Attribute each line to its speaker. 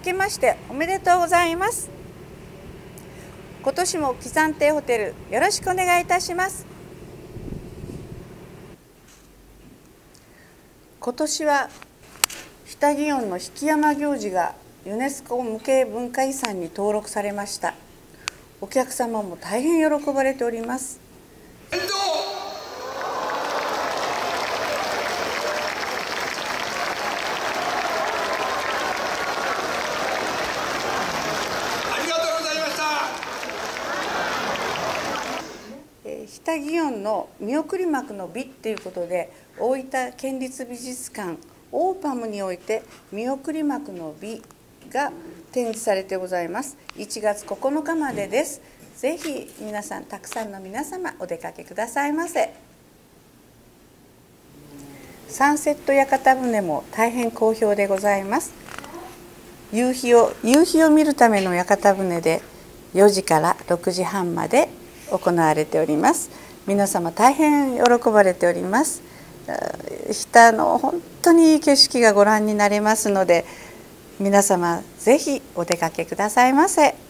Speaker 1: けましておめでとうございます。今年も喜山亭ホテルよろしくお願いいたします。今年は日田祇園の引山行事がユネスコ無形文化遺産に登録されました。お客様も大変喜ばれております。日田祇園の見送り幕の美っていうことで大分県立美術館オーパムにおいて見送り幕の美が展示されてございます。1月9日までです。ぜひ皆さんたくさんの皆様お出かけくださいませ。サンセット屋形船も大変好評でございます。夕日を夕日を見るための屋形船で4時から6時半まで行われております皆様大変喜ばれております下の本当にいい景色がご覧になれますので皆様ぜひお出かけくださいませ。